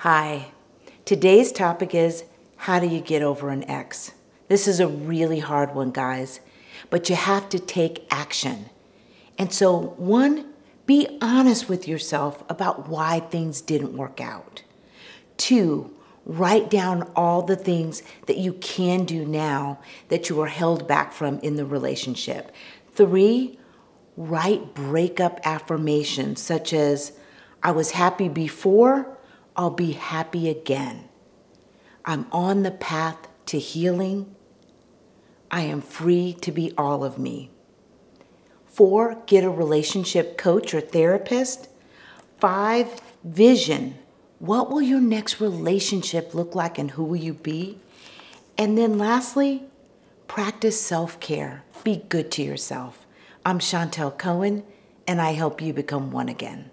Hi. Today's topic is how do you get over an ex? This is a really hard one, guys, but you have to take action. And so, one, be honest with yourself about why things didn't work out. Two, write down all the things that you can do now that you were held back from in the relationship. Three, write breakup affirmations such as, I was happy before, I'll be happy again. I'm on the path to healing. I am free to be all of me. Four, get a relationship coach or therapist. Five, vision. What will your next relationship look like and who will you be? And then lastly, practice self care. Be good to yourself. I'm Chantel Cohen, and I help you become one again.